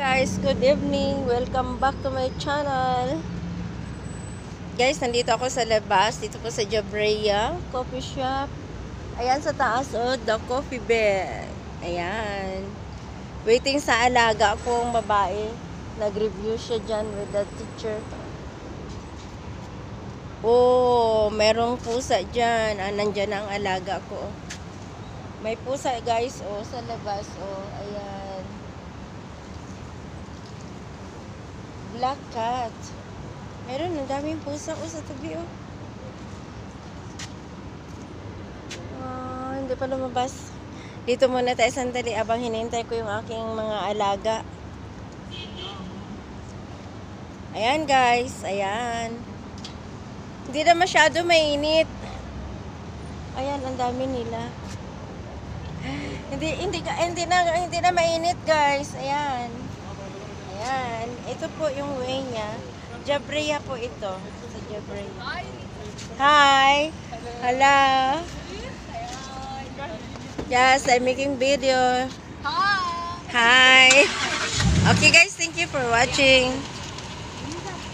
Guys, good evening. Welcome back to my channel. Guys, nandito ako sa labas. Dito po sa Jabrea Coffee Shop. Ayan sa taas, oh, The Coffee Bed. Ayan. Waiting sa alaga kong babae. Nag-review siya dyan with the teacher. Oh, merong pusa dyan. Ah, nandyan ang alaga ko. May pusa guys, oh, sa labas, oh. Ayan. Black cat. Meron, ang daming pusa oh, sa tabi, oh. Ah, hindi pa lumabas. Dito muna tayo sandali abang hinintay ko yung aking mga alaga. Ayan guys, ayan. Hindi na masyado mainit. Ayan, ang dami nila. Hindi hindi hindi na hindi na mainit, guys. Ayan. Ayan. Ito po yung way niya. Jabrea po ito. Sa Jabrea. Hi. Hello. Yes, I'm making video. Hi. Okay guys, thank you for watching.